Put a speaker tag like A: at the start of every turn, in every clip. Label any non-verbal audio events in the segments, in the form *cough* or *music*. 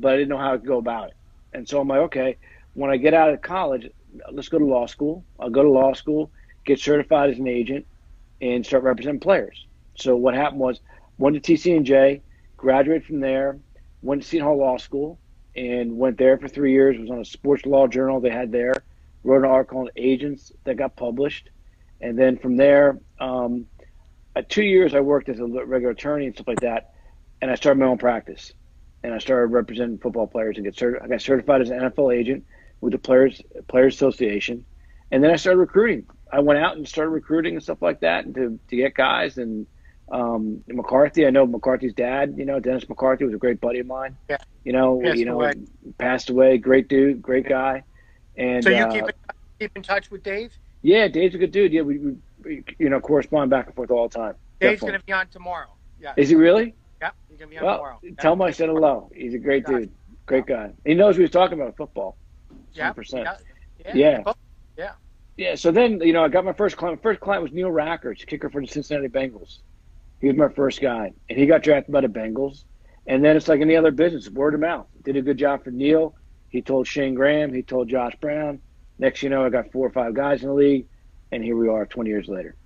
A: but I didn't know how to go about it. And so I'm like, okay, when I get out of college, let's go to law school. I'll go to law school, get certified as an agent, and start representing players. So what happened was, went to TCNJ, graduated from there, went to Seton Hall Law School, and went there for three years. Was on a sports law journal they had there. Wrote an article on agents that got published, and then from there, um, two years I worked as a regular attorney and stuff like that, and I started my own practice, and I started representing football players and get cert- I got certified as an NFL agent with the Players Players Association, and then I started recruiting. I went out and started recruiting and stuff like that, and to to get guys and um, McCarthy. I know McCarthy's dad. You know, Dennis McCarthy was a great buddy of mine.
B: Yeah.
A: You know,
B: Passed
A: you know,
B: away.
A: passed away. Great dude, great guy. And
B: So you
A: uh,
B: keep in, keep in touch with Dave.
A: yeah, Dave's a good dude. Yeah, we, we, we you know correspond back and forth all the time.
B: Dave's going to be on tomorrow. Yeah.
A: Is he really?
B: Yeah, he's to be on
A: Well,
B: tomorrow.
A: tell him I said hello. He's a great dude, great guy. He knows what he's talking about football.
B: Yeah.
A: 100%.
B: Yeah. Yeah.
A: Yeah. Yeah, so then you know I got my first client. My First client was Neil Rackers, kicker for the Cincinnati Bengals. He was my first guy, and he got drafted by the Bengals. And then it's like any other business, word of mouth. Did a good job for Neil. He told Shane Graham. He told Josh Brown. Next, you know, I got four or five guys in the league, and here we are, 20 years later.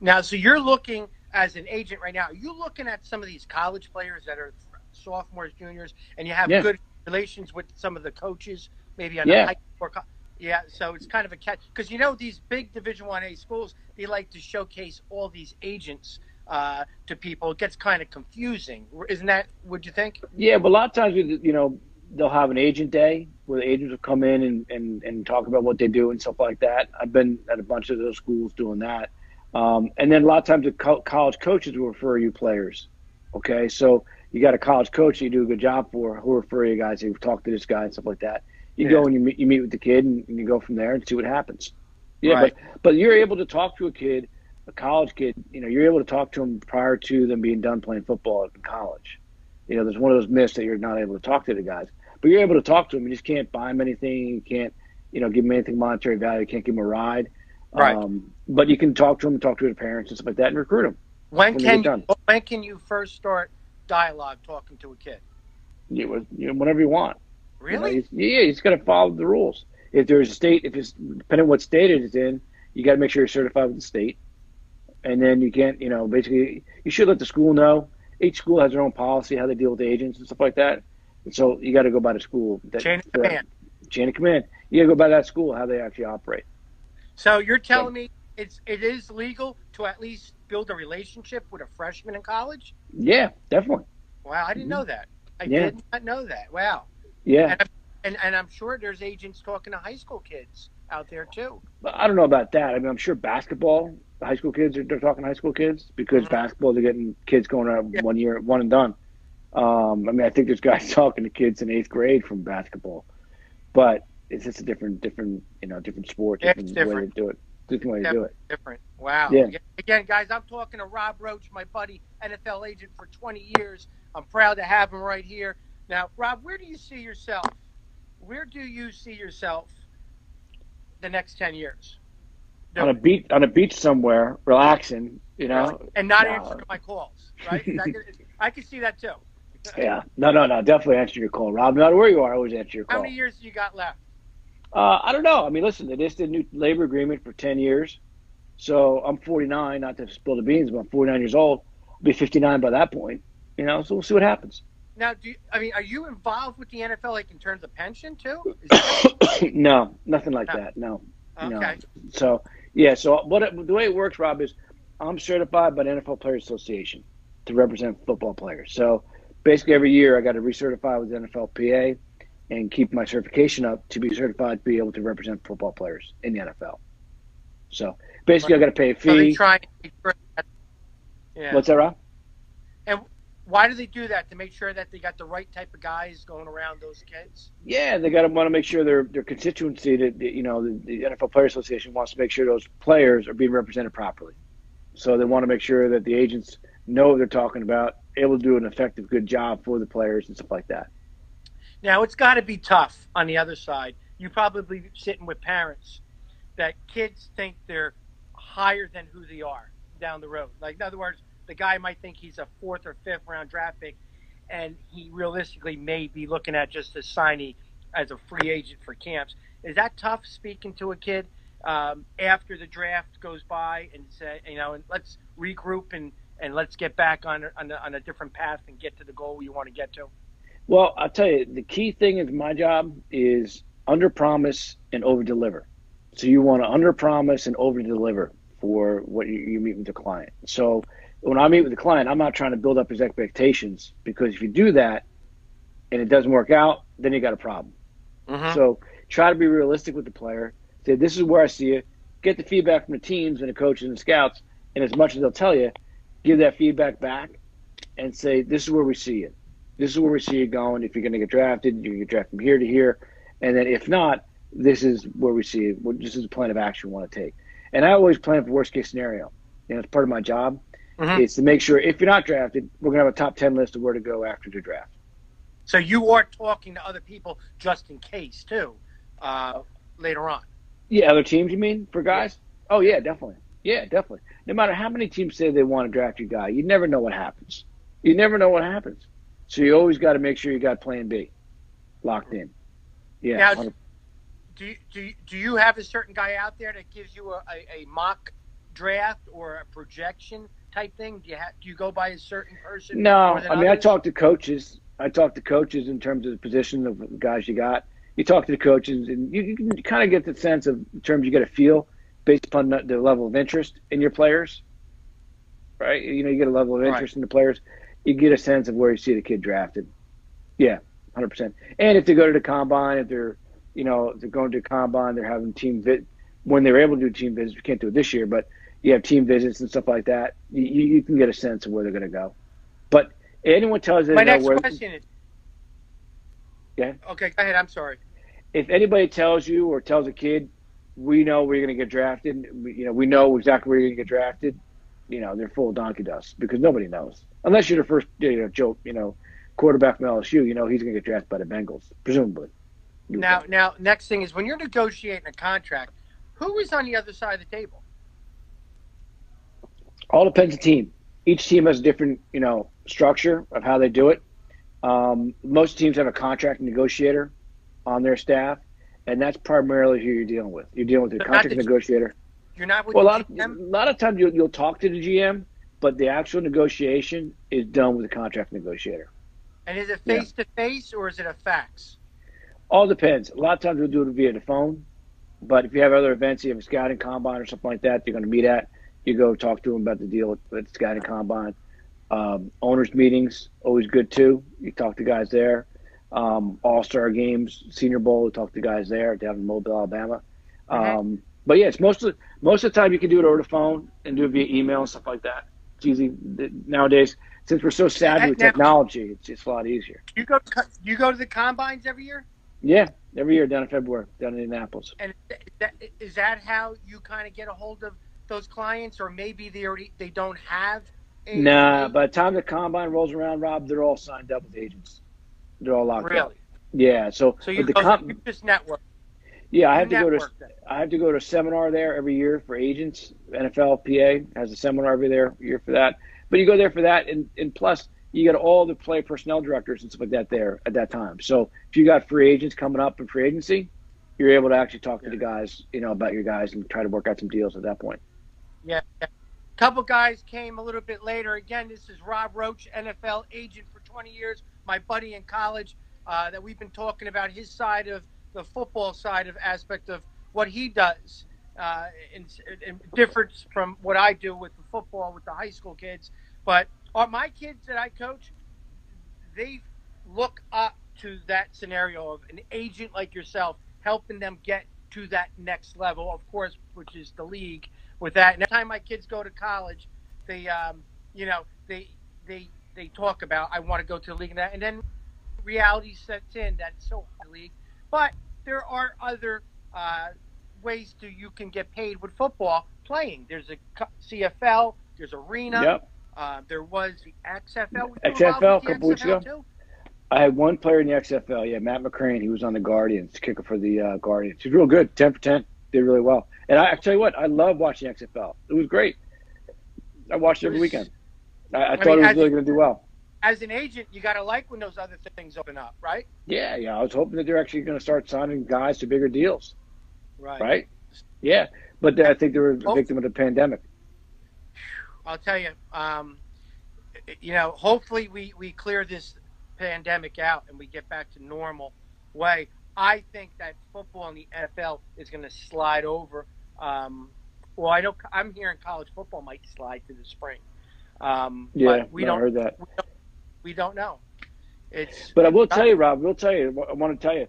B: Now, so you're looking as an agent right now. Are you looking at some of these college players that are sophomores, juniors, and you have
A: Yeah.
B: good relations with some of the coaches, maybe on
A: Yeah.
B: the high or co- yeah. So it's kind of a catch because you know these big Division One A schools they like to showcase all these agents uh, to people. It gets kind of confusing, isn't that? Would you think?
A: Yeah, but a lot of times, you know, they'll have an agent day where the agents will come in and, and, and talk about what they do and stuff like that. I've been at a bunch of those schools doing that. Um, and then a lot of times the co- college coaches will refer you players. Okay, so you got a college coach that you do a good job for who refer you guys who talk to this guy and stuff like that. You
B: Yeah.
A: go and you meet, you meet with the kid and, and you go from there and see what happens. Yeah,
B: Right.
A: but but you're able to talk to a kid, a college kid. You know, you're able to talk to them prior to them being done playing football in college. You know, there's one of those myths that you're not able to talk to the guys, but you're able to talk to them. You just can't buy them anything. You can't, you know, give them anything monetary value. You can't give them a ride.
B: Right.
A: Um, but you can talk to them, talk to their parents and stuff like that, and recruit them.
B: When
A: When
B: can you, when can you first start dialogue talking to a kid?
A: You, you know, whenever you want. You know,
B: Really?
A: he's- yeah, he's got to follow the rules. If there's a state, if it's depending on what state it is in, you got to make sure you're certified with the state. And then you can't, you know, basically, you should let the school know. Each school has their own policy how they deal with agents and stuff like that. And so you got to go by the school. That,
B: Chain of command.
A: Chain of command. You got to go by that school how they actually operate.
B: So you're telling me it's it is legal to at least build a relationship with a freshman in college?
A: Yeah, definitely.
B: Wow, I didn't know that. I
A: Yeah.
B: did not know that. Wow.
A: Yeah.
B: And, I'm- and and I'm sure there's agents talking to high school kids out there too.
A: But I don't know about that. I mean, I'm sure basketball, the high school kids, are, they're talking to high school kids because
B: Mhm.
A: basketball, they're getting kids going out
B: Yeah.
A: one year, one and done. Um, I mean, I think there's guys *laughs* talking to kids in eighth grade from basketball, but it's just a different, different, you know, different sport,
B: Yeah,
A: different, way to do it, different way to do it.
B: Different. Wow.
A: Yeah.
B: Again, guys, I'm talking to Rob Roche, my buddy, NFL agent for 20 years. I'm proud to have him right here. Now, Rob, where do you see yourself? Where do you see yourself the next 10 years?
A: On a beach, on a beach somewhere, relaxing, you know.
B: and not
A: No.
B: answering my calls, right? I, can, I can see that too. *laughs*
A: Yeah, no, no, no, definitely answer your call, Rob. No matter where you are, I always answer your call.
B: How many years you got left?
A: Uh, I don't know. I mean, listen, they just did a new labor agreement for 10 years. So I'm 49, not to spill the beans, but I'm 49 years old. I'll be 59 by that point. You know, so we'll see what happens.
B: Now, do you, I mean, are you involved with the NFL, like in terms of pension too? That, *coughs*
A: no, nothing like
B: No.
A: that. No. No.
B: okay.
A: So, yeah, so what it, the way it works, Rob, is I'm certified by the NFL Players Association to represent football players. So basically, every year I got to recertify with the NFLPA and keep my certification up to be certified to be able to represent football players in the NFL. So basically, I got to pay a
B: So
A: fee.
B: try. and make sure that- Yeah.
A: What's that, Rob?
B: And why do they do that? To make sure that they got the right type of guys going around those kids.
A: Yeah, they got to want to make sure their their constituency, that you know, the, the NFL Players Association wants to make sure those players are being represented properly. So they want to make sure that the agents know what they're talking about, able to do an effective, good job for the players and stuff like that.
B: Now it's got to be tough on the other side. You're probably sitting with parents that kids think they're higher than who they are down the road. Like in other words, the guy might think he's a fourth or fifth round draft pick, and he realistically may be looking at just a signee as a free agent for camps. Is that tough speaking to a kid um, after the draft goes by and say, you know, and let's regroup and, and let's get back on on a, on a different path and get to the goal you want to get to?
A: Well, I'll tell you, the key thing is my job is under promise and over deliver. So you want to under promise and over deliver for what you, you meet with the client. So when I meet with the client, I'm not trying to build up his expectations because if you do that and it doesn't work out, then you got a problem. Mm-hmm. So try to be realistic with the player. Say, this is where I see it. Get the feedback from the teams and the coaches and the scouts. And as much as they'll tell you, give that feedback back and say, this is where we see it. This is where we see it going. If you're going to get drafted, you get drafted from here to here. And then if not, this is where we see it. This is a plan of action we want to take. And I always plan for worst case scenario. You know, it's part of my job. Mm-hmm. Is to make sure if you're not drafted, we're going to have a top 10 list of where to go after the draft.
B: So you are talking to other people just in case, too, uh, later on.
A: Yeah, other teams, you mean, for guys? Yeah. Oh, yeah, definitely. Yeah, definitely. No matter how many teams say they want to draft your guy, you never know what happens. You never know what happens. So you always got to make sure you got plan B locked in. Yeah.
B: Now, do you, do do you have a certain guy out there that gives you a, a, a mock draft or a projection type thing? Do you have, do you go by a certain person?
A: No, I mean others? I talk to coaches. I talk to coaches in terms of the position of the guys you got. You talk to the coaches, and you, you can kind of get the sense of terms you get a feel based upon the, the, level of interest in your players. Right? You know, you get a level of interest right. in the players. You get a sense of where you see the kid drafted. Yeah, hundred percent. And if they go to the combine, if they're you know, they're going to the combine, they're having team vid when they're able to do team visits. We can't do it this year, but you have team visits and stuff like that. You, you can get a sense of where they're going to go. But anyone tells you,
B: my
A: next
B: where, question is, yeah. Okay, go ahead. I'm sorry.
A: If anybody tells you or tells a kid, we know we're going to get drafted. We, you know, we know exactly where you're going to get drafted. You know, they're full of donkey dust because nobody knows unless you're the first, you know, joke, you know, quarterback from LSU. You know, he's going to get drafted by the Bengals, presumably.
B: Now, now, next thing is when you're negotiating a contract, who is on the other side of the table?
A: All depends on the team. Each team has a different, you know, structure of how they do it. Um, most teams have a contract negotiator on their staff, and that's primarily who you're dealing with. You're dealing with a contract negotiator.
B: You're not with
A: well,
B: a
A: lot, of, a lot of times you'll, you'll talk to the GM, but the actual negotiation is done with the contract negotiator.
B: And is it face to face or is it a fax?
A: All depends. A lot of times we'll do it via the phone, but if you have other events, you have a scouting combine or something like that, you're going to meet at, you go talk to them about the deal with the scouting combine. Um, owners meetings always good too. You talk to guys there. Um, All Star games, Senior Bowl, talk to guys there down in Mobile, Alabama. Mm-hmm. But yeah, it's most of most of the time you can do it over the phone and do it via email and stuff like that. It's easy nowadays since we're so savvy with technology. It's, it's a lot easier.
B: You go you go to the combines every year.
A: Yeah, every year down in February, down in Indianapolis.
B: And is that, is that how you kind of get a hold of those clients, or maybe they already they don't have?
A: A, nah, by the time the combine rolls around, Rob, they're all signed up with agents. They're all locked
B: really?
A: up. Yeah, so
B: so you,
A: the
B: com- you just network.
A: Yeah, I have to go to. I have to go to a seminar there every year for agents. NFL PA has a seminar every there year for that. But you go there for that, and, and plus you got all the play personnel directors and stuff like that there at that time. So if you got free agents coming up in free agency, you're able to actually talk to the guys, you know, about your guys and try to work out some deals at that point.
B: Yeah. A couple guys came a little bit later. Again, this is Rob Roche, NFL agent for 20 years, my buddy in college uh, that we've been talking about his side of the football side of aspect of what he does. Uh, in, in difference from what I do with the football with the high school kids. But are my kids that I coach, they look up to that scenario of an agent like yourself helping them get to that next level, of course, which is the league. With that, and every time my kids go to college, they, um, you know, they they they talk about I want to go to the league and that, and then reality sets in that it's so league. But there are other uh, ways to you can get paid with football playing. There's a CFL, there's arena.
A: Yep.
B: Uh, there was the XFL.
A: XFL a couple weeks ago. Too? I had one player in the XFL. Yeah, Matt McCrane. He was on the Guardians, kicker for the uh, Guardians. He's real good. Ten for ten. Did really well. And I, I tell you what, I love watching XFL. It was great. I watched it every weekend. I, I thought mean, he was really going to do well.
B: As an agent, you got to like when those other things open up, right?
A: Yeah, yeah. I was hoping that they're actually going to start signing guys to bigger deals.
B: Right.
A: Right. Yeah, but I think they were a victim of the pandemic.
B: I'll tell you, um, you know, hopefully we, we clear this pandemic out and we get back to normal way. I think that football in the NFL is going to slide over. Um, well, I know I'm hearing college football might slide to the spring. Um,
A: yeah,
B: but we don't,
A: heard that.
B: We don't, we don't know. It's
A: But I will tell you, Rob. I will tell you. I want to tell you.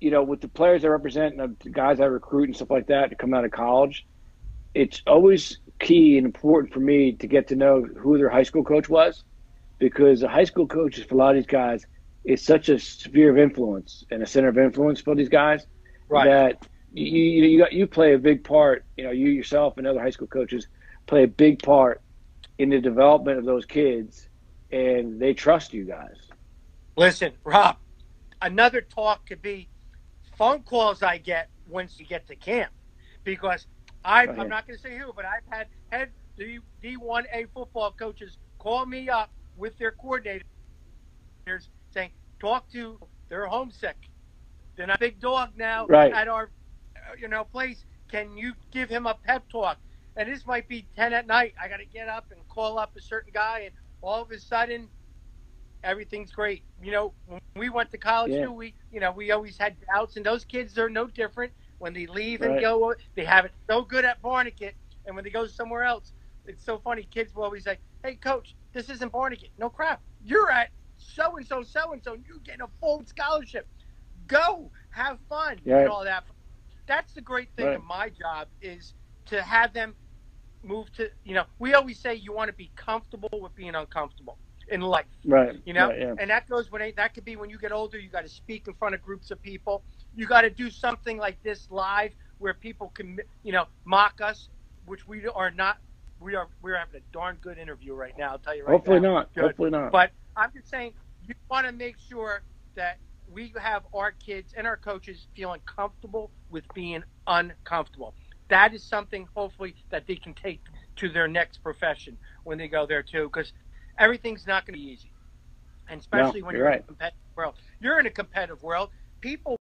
A: You know, with the players I represent and the guys I recruit and stuff like that to come out of college, it's always key and important for me to get to know who their high school coach was, because the high school coaches for a lot of these guys is such a sphere of influence and a center of influence for these guys
B: right.
A: that you you you, got, you play a big part. You know, you yourself and other high school coaches play a big part in the development of those kids, and they trust you guys.
B: Listen, Rob, another talk could be phone calls I get once you get to camp, because I. I'm not going to say who, but I've had head D, D1A football coaches call me up with their coordinators saying, talk to, they're homesick. They're not a big dog now
A: Right.
B: at our, you know, place. Can you give him a pep talk? And this might be 10 at night. I got to get up and call up a certain guy, and all of a sudden, everything's great. You know, when we went to college
A: Yeah.
B: too, we, you know, we always had doubts, and those kids are no different. When they leave and
A: Right.
B: go, they have it so good at Barnegat, and when they go somewhere else, it's so funny. Kids will always say, "Hey, coach, this isn't Barnegat." No crap. You're at so and so, so and so. You get a full scholarship. Go have fun
A: Yeah.
B: and all that. That's the great thing
A: Right.
B: of my job is to have them move to. You know, we always say you want to be comfortable with being uncomfortable in life.
A: Right.
B: You know,
A: Right, yeah.
B: and that goes when that could be when you get older. You got to speak in front of groups of people. You got to do something like this live where people can, you know, mock us, which we are not. We are we're having a darn good interview right now. I'll tell you right
A: Hopefully
B: now.
A: not.
B: Good.
A: Hopefully not.
B: But I'm just saying, you want to make sure that we have our kids and our coaches feeling comfortable with being uncomfortable. That is something, hopefully, that they can take to their next profession when they go there too, because everything's not going to be easy, and especially when
A: you're
B: you're in a competitive world. You're in a competitive world. People